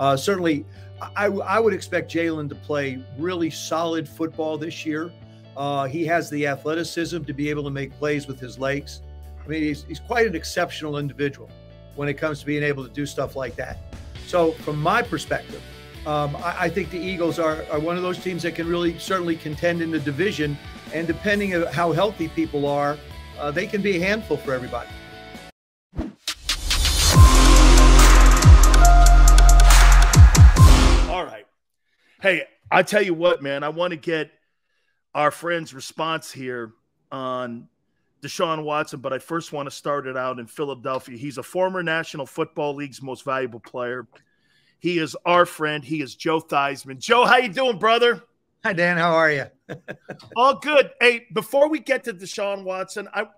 Uh, certainly, I, I, would expect Jalen to play really solid football this year. Uh, he has the athleticism to be able to make plays with his legs. I mean, he's, he's quite an exceptional individual when it comes to being able to do stuff like that. So, from my perspective, um, I, I, think the Eagles are, are one of those teams that can really certainly contend in the division. And depending on how healthy people are, uh, they can be a handful for everybody. Hey, I tell you what, man, I want to get our friend's response here on Deshaun Watson, but I first want to start it out in Philadelphia. He's a former National Football League's most valuable player. He is our friend. He is Joe Theismann. Joe, how you doing, brother? Hi, Dan. How are you? All good. Hey, before we get to Deshaun Watson, I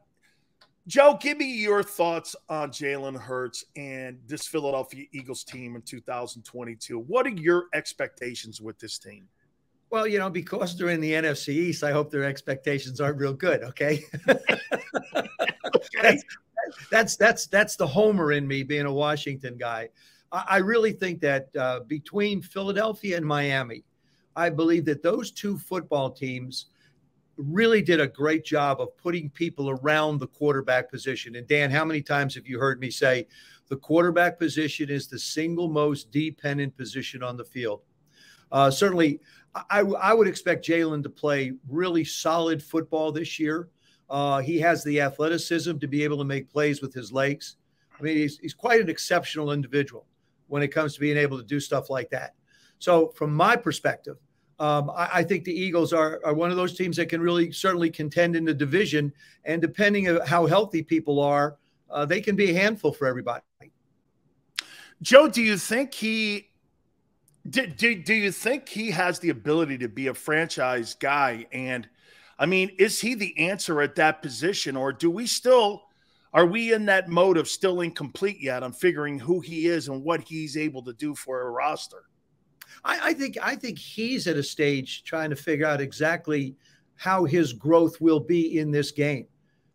Joe, give me your thoughts on Jalen Hurts and this Philadelphia Eagles team in 2022. What are your expectations with this team? Well, you know, because they're in the NFC East, I hope their expectations aren't real good. Okay. That's, that's that's that's the homer in me being a Washington guy. I, I really think that uh, between Philadelphia and Miami, I believe that those two football teams really did a great job of putting people around the quarterback position. And Dan, how many times have you heard me say the quarterback position is the single most dependent position on the field? Uh, certainly, I, I would expect Jalen to play really solid football this year. Uh, he has the athleticism to be able to make plays with his legs. I mean, he's, he's quite an exceptional individual when it comes to being able to do stuff like that. So, from my perspective, um, I, I, think the Eagles are, are one of those teams that can really certainly contend in the division. And depending on how healthy people are, uh, they can be a handful for everybody. Joe, do you think he do, do, do you think he has the ability to be a franchise guy? And I mean, is he the answer at that position, or do we still are we in that mode of still incomplete yet on figuring who he is and what he's able to do for a roster? I, I think I think he's at a stage trying to figure out exactly how his growth will be in this game.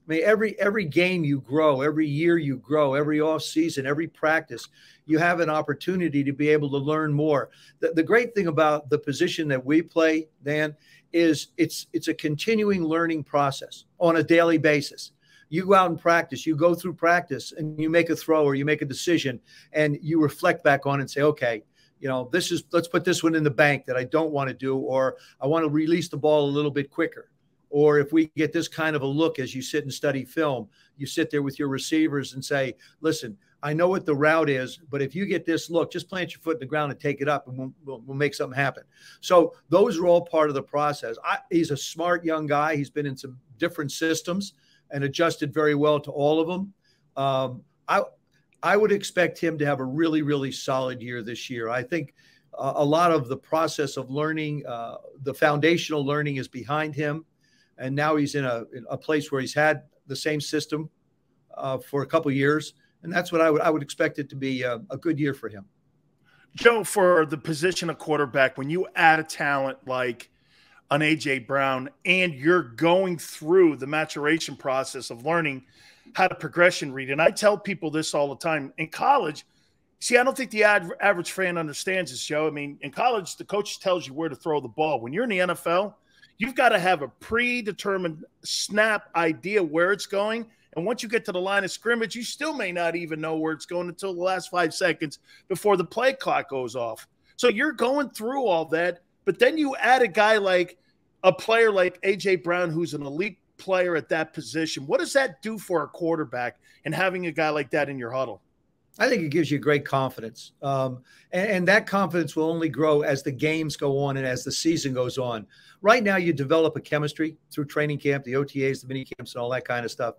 I mean, every every game you grow, every year you grow, every off season, every practice, you have an opportunity to be able to learn more. The, the great thing about the position that we play, Dan, is it's it's a continuing learning process on a daily basis. You go out and practice, you go through practice, and you make a throw or you make a decision, and you reflect back on and say, okay, you know, this is let's put this one in the bank that I don't want to do, or I want to release the ball a little bit quicker or if we get this kind of a look as you sit and study film, you sit there with your receivers and say, listen, I know what the route is, but if you get this look, just plant your foot in the ground and take it up, and we'll, we'll, we'll make something happen. So those are all part of the process. I, he's a smart young guy. He's been in some different systems and adjusted very well to all of them. Um, I I would expect him to have a really really solid year this year. I think uh, a lot of the process of learning, uh, the foundational learning, is behind him and now he's in a, in a place where he's had the same system uh, for a couple years, and that's what I would I would expect it to be a, a good year for him. Joe, for the position of quarterback, when you add a talent like an AJ Brown and you're going through the maturation process of learning how to progression read, and I tell people this all the time in college. See, I don't think the average fan understands this, Joe. I mean, in college, the coach tells you where to throw the ball. When you're in the NFL, You've got to have a predetermined snap idea where it's going. And once you get to the line of scrimmage, you still may not even know where it's going until the last five seconds before the play clock goes off. So you're going through all that. But then you add a guy like a player like AJ Brown, who's an elite player at that position. What does that do for a quarterback and having a guy like that in your huddle? I think it gives you great confidence. Um, and, and, that confidence will only grow as the games go on and as the season goes on. Right now, you develop a chemistry through training camp, the OTAs, the mini camps, and all that kind of stuff.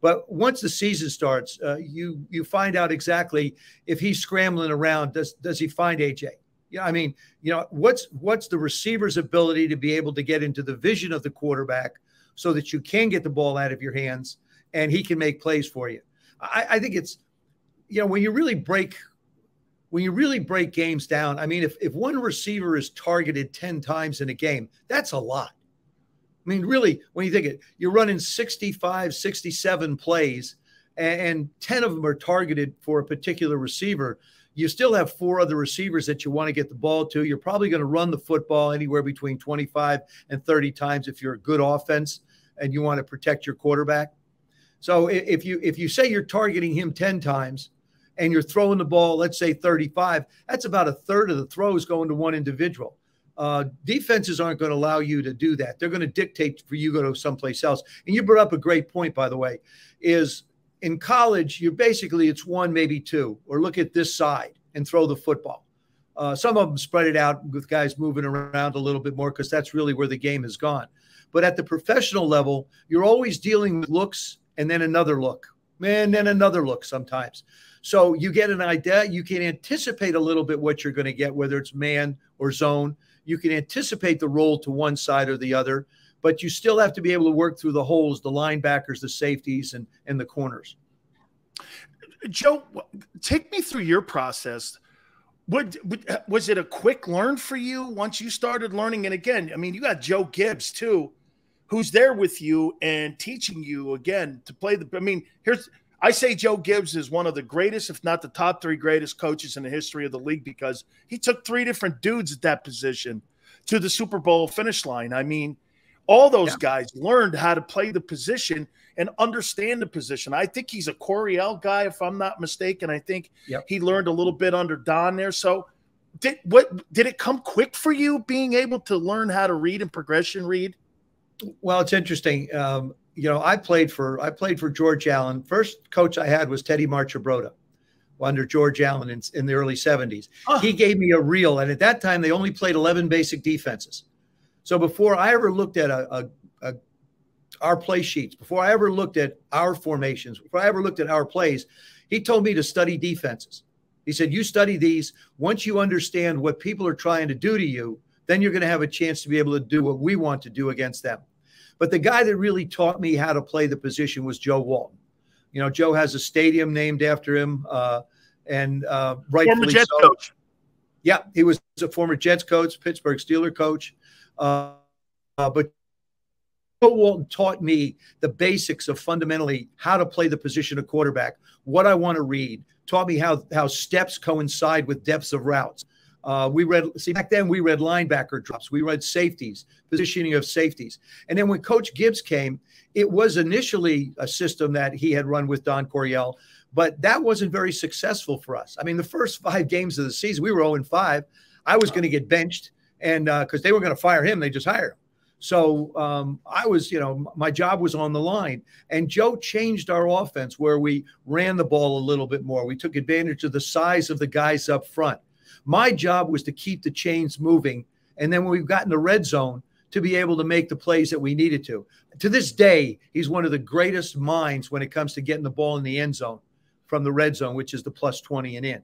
But once the season starts, uh, you you find out exactly if he's scrambling around. Does does he find AJ? Yeah, I mean, you know, what's what's the receiver's ability to be able to get into the vision of the quarterback so that you can get the ball out of your hands and he can make plays for you. I, I think it's you know, when you really break when you really break games down, I mean, if, if one receiver is targeted 10 times in a game, that's a lot. I mean, really, when you think it, you're running 65, 67 plays, and, and 10 of them are targeted for a particular receiver. You still have four other receivers that you want to get the ball to. You're probably going to run the football anywhere between 25 and 30 times if you're a good offense and you want to protect your quarterback. So if you if you say you're targeting him 10 times and you're throwing the ball, let's say 35, that's about a third of the throws going to one individual. Uh, defenses aren't going to allow you to do that. They're going to dictate for you to go to someplace else. And you brought up a great point, by the way, is in college, you're basically it's one, maybe two, or look at this side and throw the football. Uh, some of them spread it out with guys moving around a little bit more because that's really where the game has gone. But at the professional level, you're always dealing with looks and then another look, and then another look sometimes. So you get an idea, you can anticipate a little bit what you're going to get, whether it's man or zone. You can anticipate the roll to one side or the other, but you still have to be able to work through the holes, the linebackers, the safeties, and, and the corners. Joe, take me through your process. What, was it a quick learn for you once you started learning? And again, I mean, you got Joe Gibbs too, who's there with you and teaching you again to play the. I mean, here's I say Joe Gibbs is one of the greatest, if not the top three greatest coaches in the history of the league because he took three different dudes at that position to the Super Bowl finish line. I mean, all those yeah. guys learned how to play the position and understand the position. I think he's a Coryell guy, if I'm not mistaken. I think yep. he learned a little bit under Don there. So, did what did it come quick for you being able to learn how to read and progression read? Well, it's interesting. Um, you know, I played for I played for George Allen. First coach I had was Teddy Marchibroda under George Allen in, in the early 70s. Oh. He gave me a reel, and at that time they only played 11 basic defenses. So before I ever looked at a, a, a our play sheets, before I ever looked at our formations, before I ever looked at our plays, he told me to study defenses. He said, "You study these. Once you understand what people are trying to do to you, then you're going to have a chance to be able to do what we want to do against them." But the guy that really taught me how to play the position was Joe Walton. You know, Joe has a stadium named after him, uh, and uh, rightfully former Jets so. coach. Yeah, he was a former Jets coach, Pittsburgh Steeler coach. Uh, uh, but Joe Walton taught me the basics of fundamentally how to play the position of quarterback, what I want to read, taught me how how steps coincide with depths of routes. Uh, we read, see, back then we read linebacker drops, we read safeties, positioning of safeties. And then when Coach Gibbs came, it was initially a system that he had run with Don Coryell, but that wasn't very successful for us. I mean, the first five games of the season, we were 0 5. I was going to get benched, and because uh, they were going to fire him, they just hired him. So um, I was, you know, my job was on the line. And Joe changed our offense where we ran the ball a little bit more. We took advantage of the size of the guys up front. My job was to keep the chains moving. And then when we've gotten the red zone, to be able to make the plays that we needed to. To this day, he's one of the greatest minds when it comes to getting the ball in the end zone from the red zone, which is the plus 20 and in.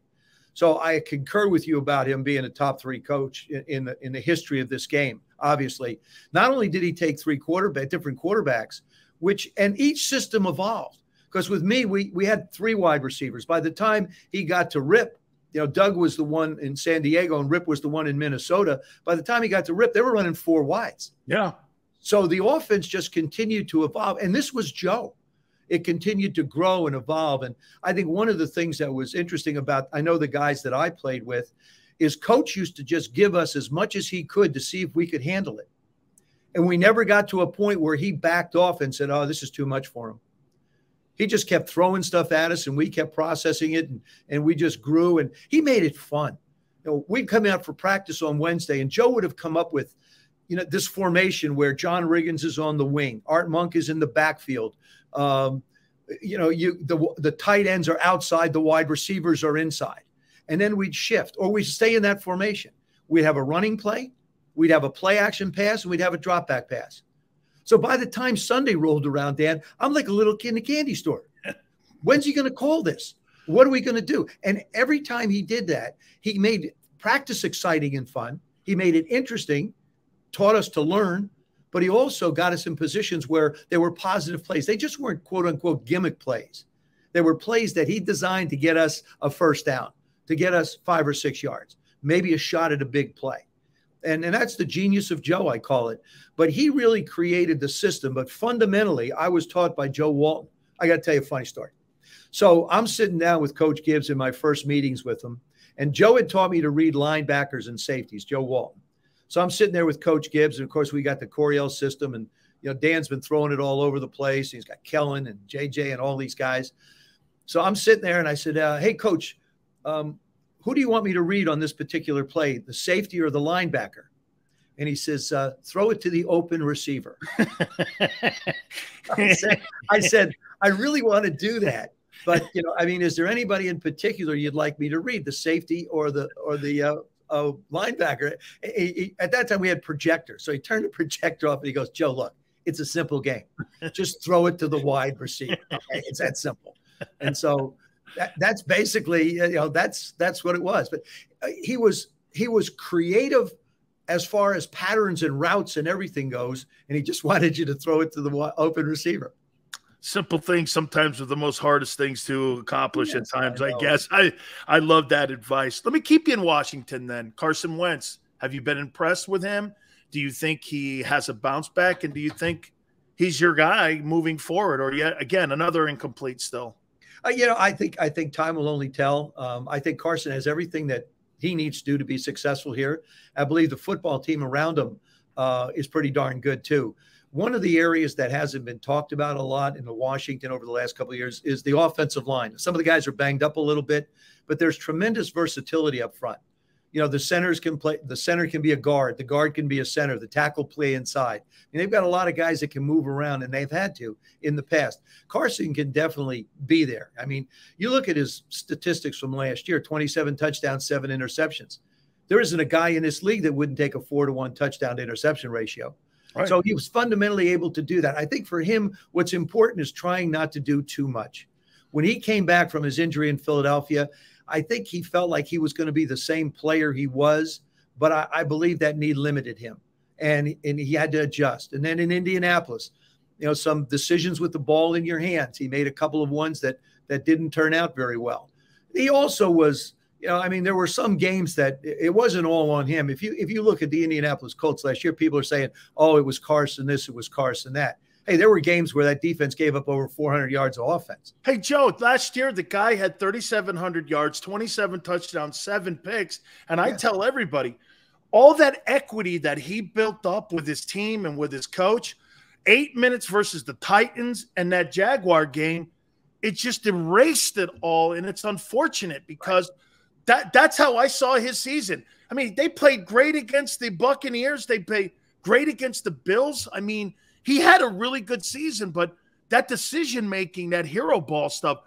So I concur with you about him being a top three coach in the in the history of this game. Obviously, not only did he take three quarterback different quarterbacks, which and each system evolved. Because with me, we we had three wide receivers. By the time he got to Rip, you know, Doug was the one in San Diego and Rip was the one in Minnesota. By the time he got to Rip, they were running four wides. Yeah. So the offense just continued to evolve. And this was Joe. It continued to grow and evolve. And I think one of the things that was interesting about, I know the guys that I played with, is coach used to just give us as much as he could to see if we could handle it. And we never got to a point where he backed off and said, oh, this is too much for him. He just kept throwing stuff at us and we kept processing it and, and we just grew and he made it fun. You know, we'd come out for practice on Wednesday and Joe would have come up with, you know, this formation where John Riggins is on the wing, Art Monk is in the backfield. Um, you know, you the the tight ends are outside, the wide receivers are inside. And then we'd shift or we'd stay in that formation. We'd have a running play, we'd have a play action pass, and we'd have a drop back pass. So by the time Sunday rolled around, Dan, I'm like a little kid in a candy store. When's he going to call this? What are we going to do? And every time he did that, he made practice exciting and fun. He made it interesting, taught us to learn, but he also got us in positions where there were positive plays. They just weren't quote unquote gimmick plays. They were plays that he designed to get us a first down, to get us five or six yards, maybe a shot at a big play and, and that's the genius of Joe, I call it. But he really created the system. But fundamentally, I was taught by Joe Walton. I got to tell you a funny story. So I'm sitting down with Coach Gibbs in my first meetings with him, And Joe had taught me to read linebackers and safeties, Joe Walton. So I'm sitting there with Coach Gibbs, and of course we got the Coryell system, and you know Dan's been throwing it all over the place. He's got Kellen and JJ and all these guys. So I'm sitting there, and I said, uh, "Hey, Coach, um, who do you want me to read on this particular play, the safety or the linebacker?" And he says, uh, "Throw it to the open receiver." I, said, I said, "I really want to do that." But you know, I mean, is there anybody in particular you'd like me to read, the safety or the or the uh, uh, linebacker? He, he, at that time, we had projectors. so he turned the projector off and he goes, "Joe, look, it's a simple game. Just throw it to the wide receiver. Okay? It's that simple." And so that, that's basically you know that's that's what it was. But uh, he was he was creative as far as patterns and routes and everything goes, and he just wanted you to throw it to the open receiver. Simple things sometimes are the most hardest things to accomplish yes, at times I, I, guess. I i love that advice. Let me keep you in washington then. Carson wentz have you been impressed with him? Do you think he has a bounce back and do you think he's your guy moving forward or yet again another incomplete still uh, you know i think i think time will only tell um, i think carson has everything that he needs to do to be successful here i believe the football team around him uh, is pretty darn good too one of the areas that hasn't been talked about a lot in the Washington over the last couple of years is the offensive line. Some of the guys are banged up a little bit, but there's tremendous versatility up front. You know, the centers can play, the center can be a guard, the guard can be a center, the tackle play inside. And they've got a lot of guys that can move around, and they've had to in the past. Carson can definitely be there. I mean, you look at his statistics from last year 27 touchdowns, seven interceptions. There isn't a guy in this league that wouldn't take a four to one touchdown to interception ratio. Right. So he was fundamentally able to do that. I think for him, what's important is trying not to do too much. When he came back from his injury in Philadelphia, I think he felt like he was going to be the same player he was, but I, I believe that knee limited him, and and he had to adjust. And then in Indianapolis, you know, some decisions with the ball in your hands. He made a couple of ones that that didn't turn out very well. He also was you know, I mean, there were some games that it wasn't all on him. If you if you look at the Indianapolis Colts last year, people are saying, "Oh, it was Carson this, it was Carson that." Hey, there were games where that defense gave up over 400 yards of offense. Hey, Joe, last year the guy had 3,700 yards, 27 touchdowns, seven picks, and I tell everybody, all that equity that he built up with his team and with his coach, eight minutes versus the Titans and that Jaguar game, it just erased it all, and it's unfortunate because. That that's how I saw his season. I mean, they played great against the Buccaneers. They played great against the Bills. I mean, he had a really good season, but that decision making, that hero ball stuff.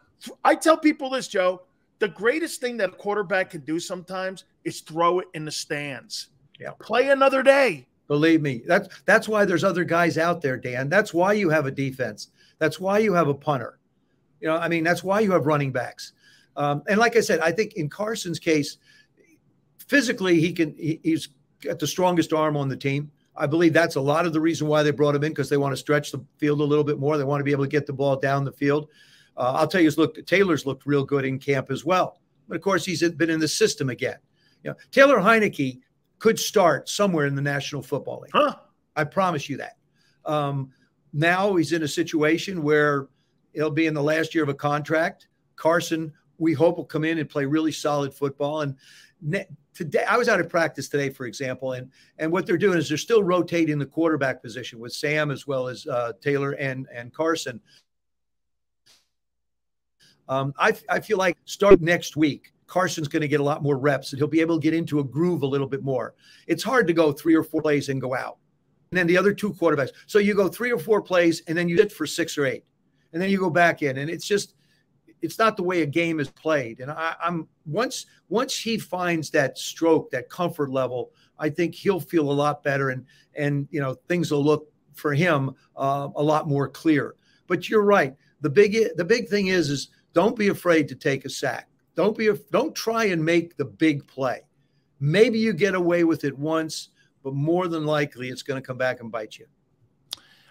I tell people this, Joe. The greatest thing that a quarterback can do sometimes is throw it in the stands. Yeah. Play another day. Believe me, that's that's why there's other guys out there, Dan. That's why you have a defense. That's why you have a punter. You know, I mean, that's why you have running backs. Um, and like I said, I think in Carson's case, physically he can he, he's got the strongest arm on the team. I believe that's a lot of the reason why they brought him in because they want to stretch the field a little bit more. They want to be able to get the ball down the field. Uh, I'll tell you, look, Taylor's looked real good in camp as well. But of course, he's been in the system again. You know, Taylor Heinicke could start somewhere in the National Football League. Huh? I promise you that. Um, now he's in a situation where he'll be in the last year of a contract. Carson we hope will come in and play really solid football. And today, I was out of practice today, for example, and and what they're doing is they're still rotating the quarterback position with Sam as well as uh, Taylor and and Carson. Um, I, I feel like start next week, Carson's going to get a lot more reps and he'll be able to get into a groove a little bit more. It's hard to go three or four plays and go out. And then the other two quarterbacks. So you go three or four plays and then you sit for six or eight. And then you go back in. And it's just it's not the way a game is played. And I, am once once he finds that stroke, that comfort level, I think he'll feel a lot better, and and you know things will look for him uh, a lot more clear. But you're right. The big the big thing is is don't be afraid to take a sack. Don't be don't try and make the big play. Maybe you get away with it once, but more than likely it's going to come back and bite you.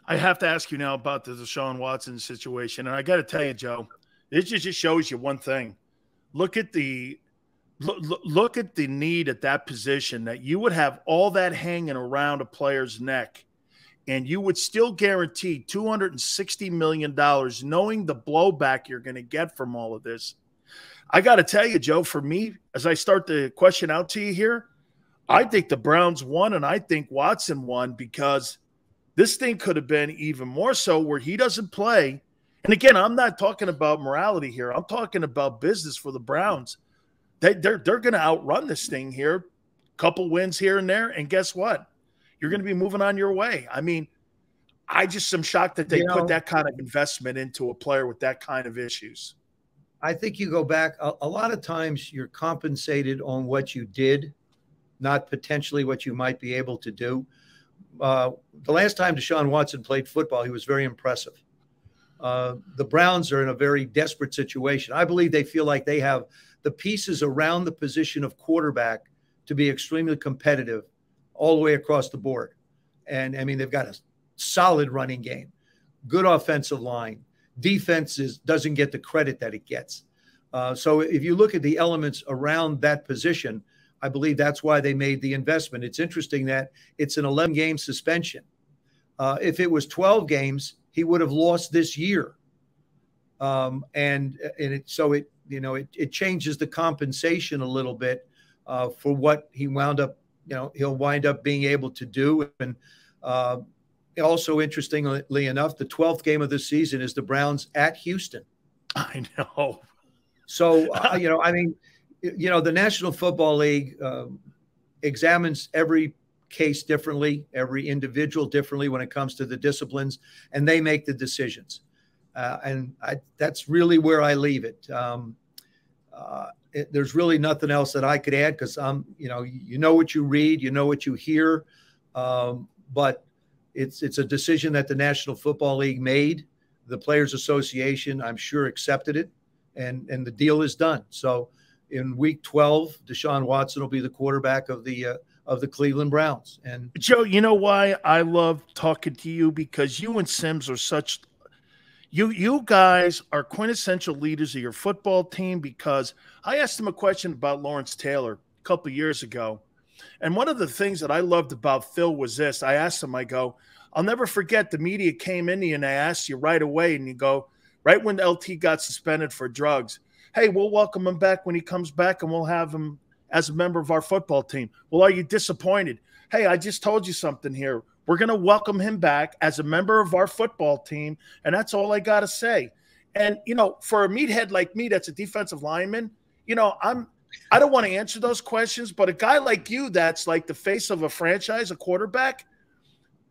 I have to ask you now about the Deshaun Watson situation, and I got to tell you, Joe, it just shows you one thing. Look at the look, look at the need at that position that you would have all that hanging around a player's neck and you would still guarantee $260 million knowing the blowback you're going to get from all of this. I got to tell you, Joe, for me, as I start the question out to you here, I think the Browns won and I think Watson won because this thing could have been even more so where he doesn't play. And again, I'm not talking about morality here. I'm talking about business for the Browns. They, they're they're going to outrun this thing here. Couple wins here and there, and guess what? You're going to be moving on your way. I mean, I just am shocked that they you know, put that kind of investment into a player with that kind of issues. I think you go back a, a, lot of times you're compensated on what you did, not potentially what you might be able to do. Uh, the last time Deshaun Watson played football, he was very impressive. Uh, the Browns are in a very desperate situation. I believe they feel like they have the pieces around the position of quarterback to be extremely competitive all the way across the board. And I mean, they've got a solid running game, good offensive line. Defense is, doesn't get the credit that it gets. Uh, so if you look at the elements around that position, I believe that's why they made the investment. It's interesting that it's an 11 game suspension. Uh, if it was 12 games, he would have lost this year. Um, and and it, so it you know it, it changes the compensation a little bit uh, for what he wound up you know he'll wind up being able to do. And uh, also interestingly enough the 12th game of the season is the browns at houston. I know. So uh, you know i mean you know the national football league um, examines every case differently every individual differently when it comes to the disciplines and they make the decisions uh, and I, that's really where I leave it. Um, uh, it, there's really nothing else that I could add because I'm, you know, you know what you read, you know what you hear, um, but it's it's a decision that the National Football League made. The Players Association, I'm sure, accepted it, and and the deal is done. So in Week 12, Deshaun Watson will be the quarterback of the uh, of the Cleveland Browns. And Joe, you know why I love talking to you because you and Simms are such you you guys are quintessential leaders of your football team because I asked him a question about Lawrence Taylor a couple years ago. And one of the things that I loved about Phil was this. I asked him, I go, I'll never forget the media came in and I asked you right away, and you go, right when LT got suspended for drugs, hey, we'll welcome him back when he comes back and we'll have him as a member of our football team. Well, are you disappointed? Hey, I just told you something here. We're going to welcome him back as a member of our football team. And that's all I got to say. And, you know, for a meathead like me that's a defensive lineman, you know, I'm, I don't want to answer those questions, but a guy like you that's like the face of a franchise, a quarterback,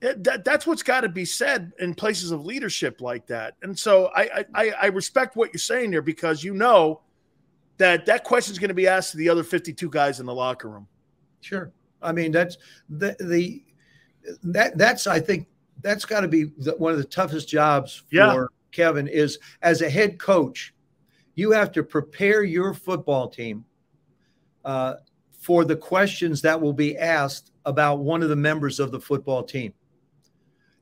eh, that, that's what's got to be said in places of leadership like that. And so I, I, I respect what you're saying there because you know that that question is going to be asked to the other 52 guys in the locker room. Sure. I mean, that's the, the that that's I think that's got to be the, one of the toughest jobs for yeah. Kevin is as a head coach, you have to prepare your football team uh, for the questions that will be asked about one of the members of the football team,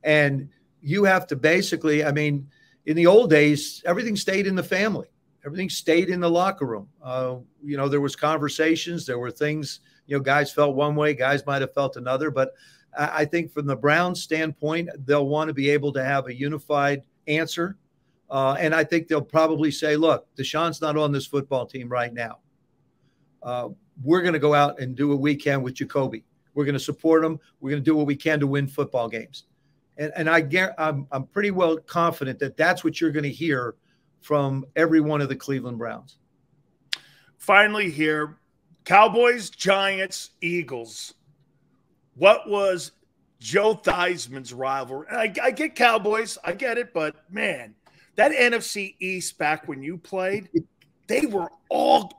and you have to basically, I mean, in the old days, everything stayed in the family, everything stayed in the locker room. Uh, you know, there was conversations, there were things. You know, guys felt one way, guys might have felt another, but I think from the Browns standpoint, they'll want to be able to have a unified answer. Uh, and I think they'll probably say, look, Deshaun's not on this football team right now. Uh, we're going to go out and do what we can with Jacoby. We're going to support him. We're going to do what we can to win football games. And, and I I'm, I'm pretty well confident that that's what you're going to hear from every one of the Cleveland Browns. Finally, here Cowboys, Giants, Eagles. What was Joe Theismann's rivalry? I, I get Cowboys, I get it, but man, that NFC East back when you played, they were all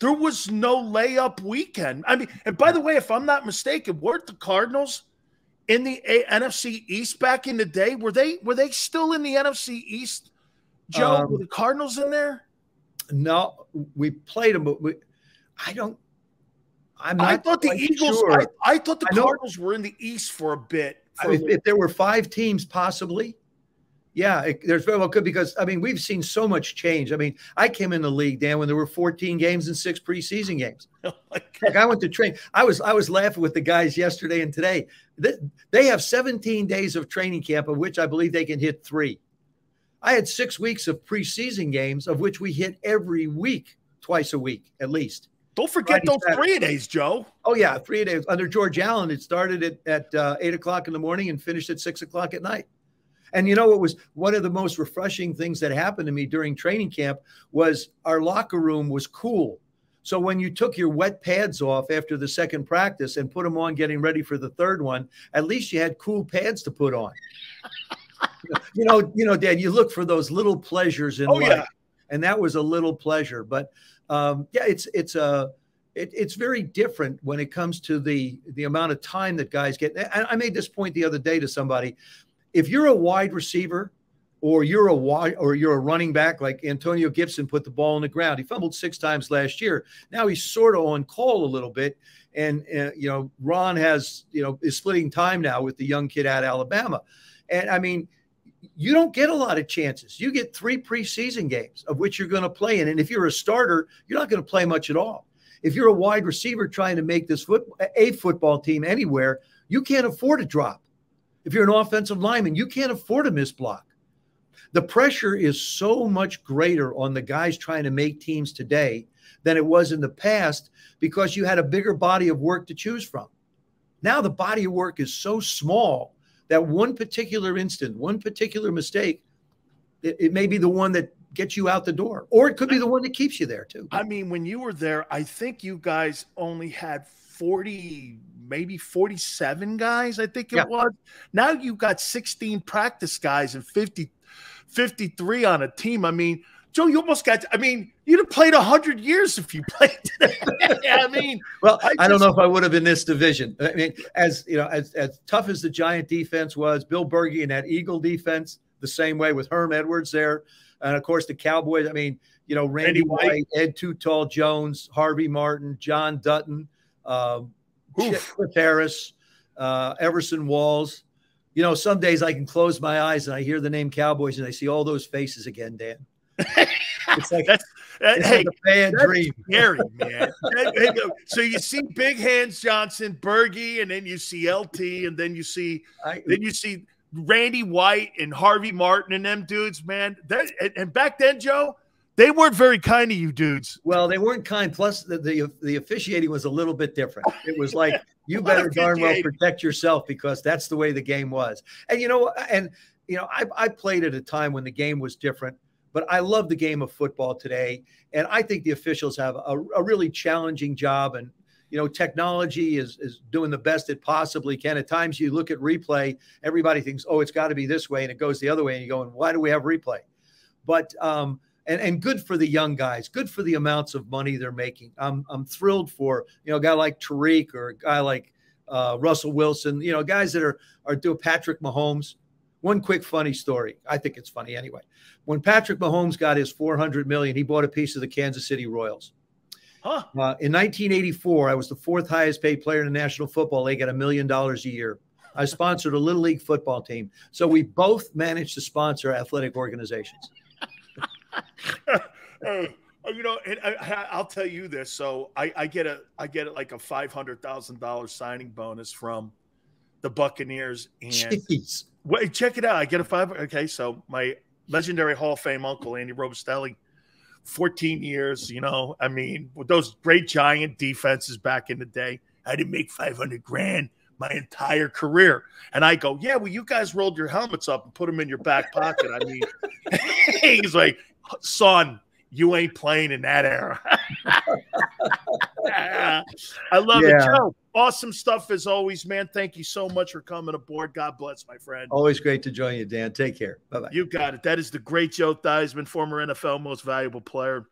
there was no layup weekend. I mean, and by the way, if I'm not mistaken, weren't the Cardinals in the A- NFC East back in the day? Were they were they still in the NFC East? Joe, um, were the Cardinals in there? No, we played them, but we, I don't I'm I thought the Eagles. Sure. I, I, thought the Cardinals were in the East for a bit. For if, if, there were five teams, possibly, yeah, it, there's very well could because I mean we've seen so much change. I mean, I came in the league, Dan, when there were 14 games and six preseason games. Oh like I went to train. I was I was laughing with the guys yesterday and today. They, they have 17 days of training camp, of which I believe they can hit three. I had six weeks of preseason games, of which we hit every week. twice a week at least. Don't forget Friday, those Saturday. three days, Joe. Oh yeah, three days under George Allen. It started at at uh, eight o'clock in the morning and finished at six o'clock at night. And you know what was one of the most refreshing things that happened to me during training camp was our locker room was cool. So when you took your wet pads off after the second practice and put them on getting ready for the third one, at least you had cool pads to put on. you know, you know, Dad, you look for those little pleasures in oh, life. Yeah. And that was a little pleasure. But um, yeah, it's it's a uh, it, it's very different when it comes to the the amount of time that guys get. I, I made this point the other day to somebody if you're a wide receiver or you're a wide or you're a running back like Antonio Gibson put the ball on the ground. He fumbled six times last year. Now he's sort of on call a little bit, and uh, you know Ron has you know is splitting time now with the young kid at Alabama, and I mean you don't get a lot of chances. You get three preseason games of which you're going to play in, and if you're a starter, you're not going to play much at all. If you're a wide receiver trying to make this foot a football team anywhere, you can't afford to drop. If you're an offensive lineman, you can't afford a miss block. The pressure is so much greater on the guys trying to make teams today than it was in the past because you had a bigger body of work to choose from. Now the body of work is so small that one particular instant, one particular mistake, it, it may be the one that gets you out the door, or it could be the one that keeps you there too. I mean, when you were there, I think you guys only had 40 maybe 47 guys, I think it yeah. was. Now you've got 16 practice guys and 50, 53 on a team. I mean, Joe, you almost got, I mean, you'd have played 100 years if you played today. I mean, well, I, just, I, don't know if I would have in this division. I mean, as you know, as, as tough as the Giant defense was, Bill Bergey and that Eagle defense, the same way with Herm Edwards there. And of course, the Cowboys, I mean, you know, Randy, Randy White, White, Ed Too Tall Jones, Harvey Martin, John Dutton, um, Cliff Harris, uh, Everson Walls. You know, some days I can close my eyes and I hear the name Cowboys and I see all those faces again, Dan. It's like that's, it's hey, bad dream. Scary, man. so you see Big Hands Johnson, Bergey, and then you see LT, and then you see I, then you see Randy White and Harvey Martin and them dudes, man. That and, and back then, Joe, they weren't very kind to you dudes. Well, they weren't kind. Plus, the, the, the officiating was a little bit different. Oh, it was like you better darn well protect yourself because that's the way the game was. And you know, and you know, I, I played at a time when the game was different, but I love the game of football today, and I think the officials have a, a really challenging job. And you know, technology is is doing the best it possibly can. At times, you look at replay, everybody thinks, "Oh, it's got to be this way," and it goes the other way, and you go, "And why do we have replay?" But um, and, and good for the young guys, good for the amounts of money they're making. I'm, I'm thrilled for, you know, a guy like Tariq or a guy like uh, Russell Wilson, you know, guys that are, are doing Patrick Mahomes. One quick funny story. I think it's funny anyway. When Patrick Mahomes got his 400 million, he bought a piece of the Kansas City Royals. Huh. Uh, in 1984, I was the fourth highest paid player in the National Football League at a million dollars a year. I sponsored a little league football team. So we both managed to sponsor athletic organizations. hey, uh, you know, and I, will tell you this. So I, I get a I get like a five hundred thousand dollars signing bonus from the Buccaneers, and Jeez. wait, check it out. I get a five. Okay, so my legendary Hall of Fame uncle Andy Robustelli, fourteen years. You know, I mean, with those great giant defenses back in the day, I didn't make five hundred grand my entire career. And I go, yeah, well, you guys rolled your helmets up and put them in your back pocket. I mean, he's like, son, you ain't playing in that era. I love yeah. it, Joe. Awesome stuff as always, man. Thank you so much for coming aboard. God bless, my friend. Always great to join you, Dan. Take care. Bye bye. You got it. That is the great Joe Theismann, former NFL most valuable player.